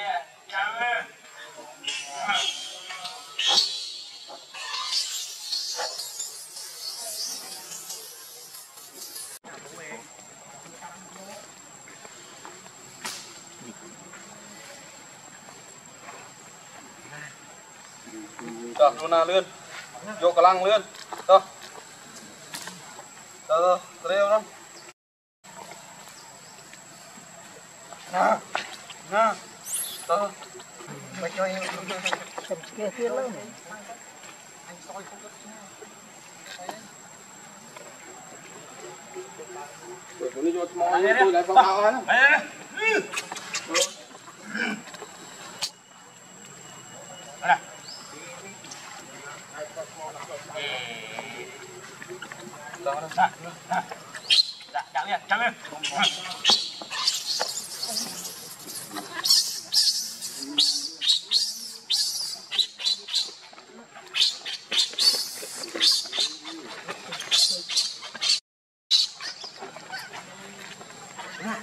Dạ, đó, Luna lươn. Vô cả lăng lươn. Đó. Đó, đó, rêu đó kia lớn Rồi, nó vô mò tôi lại vào vào hết Đó, đó, đó. Dạ, chào nha, chào nha. Yeah.